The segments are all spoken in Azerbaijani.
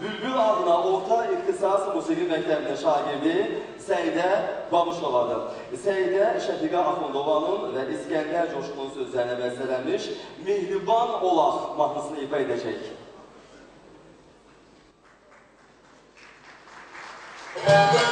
Bülbül adına orta ixtisas musiqi məktəbinin şagirdi Səidə Babuşovadır. Səidə Şəfiqə Axundovanın və İskəndər Coşqunun sözlərinə bəstələnmiş Mehriban Olaq mahnısını ifa edəcək. Teşekkürler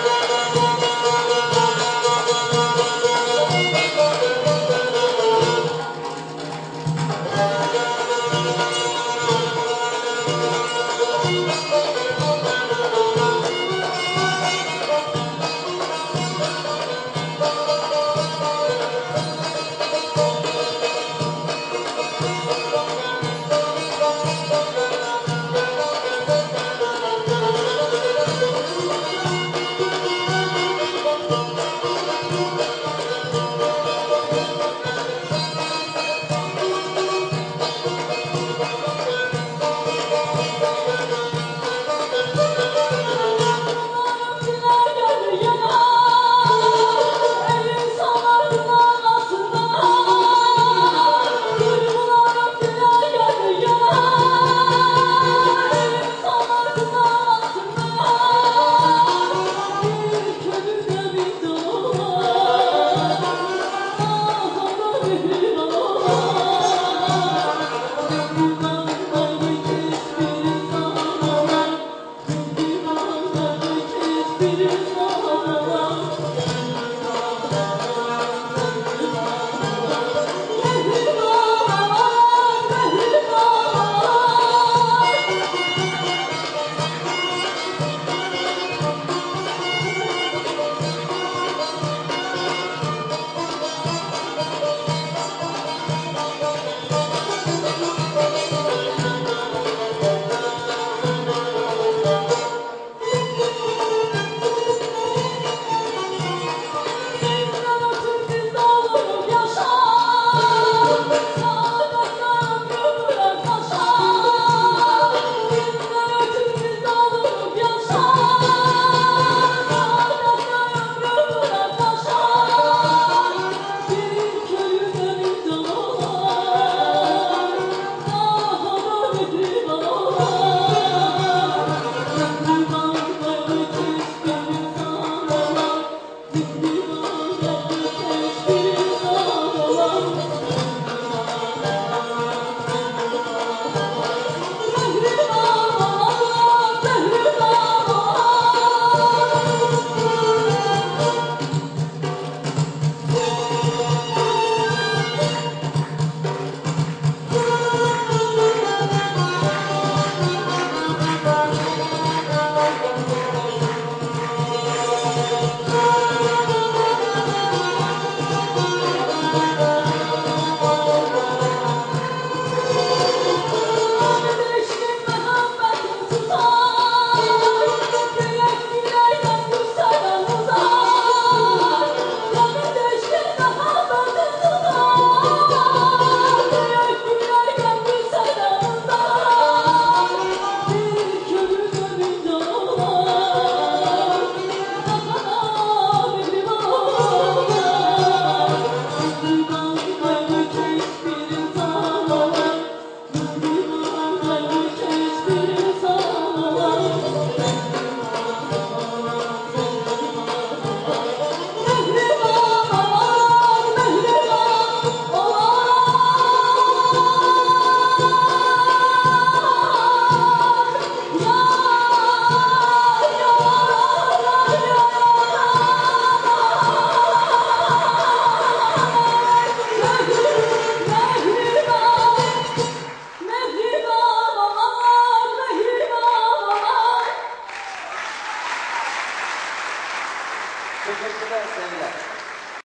한번더